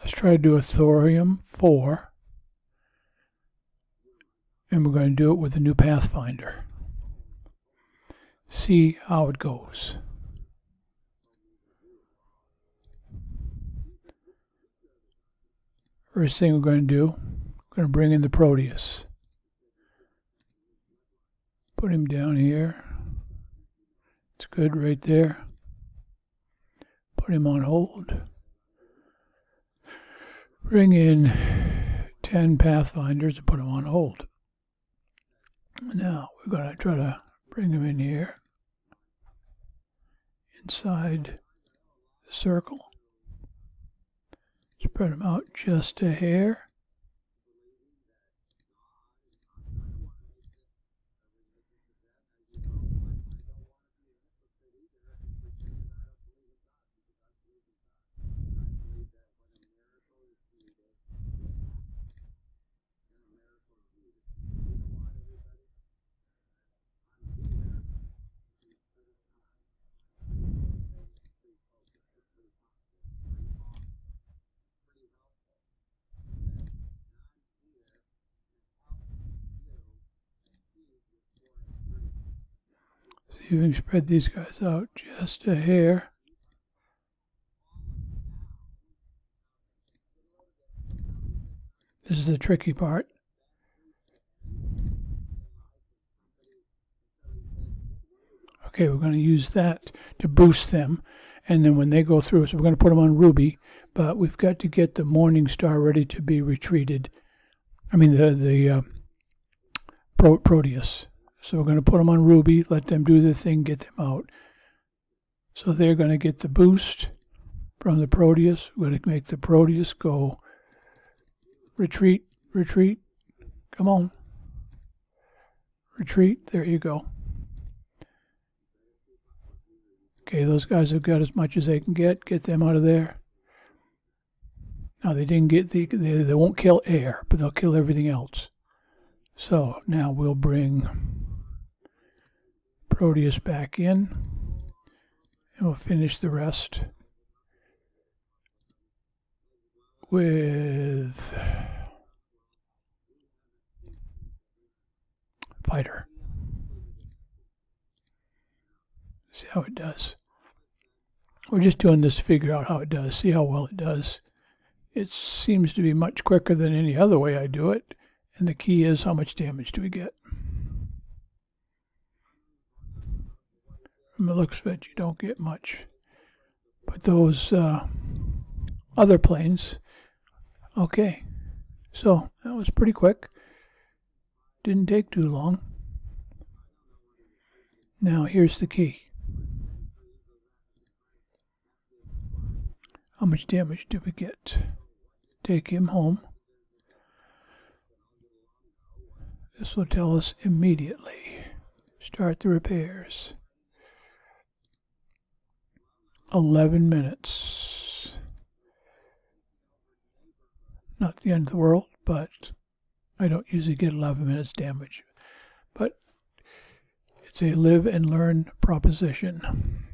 Let's try to do a thorium 4. And we're going to do it with the new Pathfinder. See how it goes. First thing we're going to do, we're going to bring in the Proteus. Put him down here. It's good right there. Put him on hold. Bring in 10 Pathfinders and put them on hold. Now we're going to try to bring them in here inside the circle. Spread them out just a hair. Can spread these guys out just a hair. This is the tricky part. Okay, we're going to use that to boost them. And then when they go through, so we're going to put them on Ruby, but we've got to get the Morning Star ready to be retreated. I mean, the, the uh, Pro Proteus. So we're going to put them on Ruby, let them do the thing, get them out. So they're going to get the boost from the Proteus. We're going to make the Proteus go retreat, retreat. Come on. Retreat. There you go. Okay, those guys have got as much as they can get. Get them out of there. Now they didn't get the they, they won't kill air, but they'll kill everything else. So now we'll bring Proteus back in and we'll finish the rest with fighter. See how it does. We're just doing this to figure out how it does, see how well it does. It seems to be much quicker than any other way I do it, and the key is how much damage do we get. From the looks of it, you don't get much. But those uh, other planes, okay. So that was pretty quick. Didn't take too long. Now here's the key. How much damage did we get? Take him home. This will tell us immediately. Start the repairs. 11 minutes. Not the end of the world, but I don't usually get 11 minutes damage. But it's a live and learn proposition.